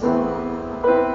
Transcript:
Jesus.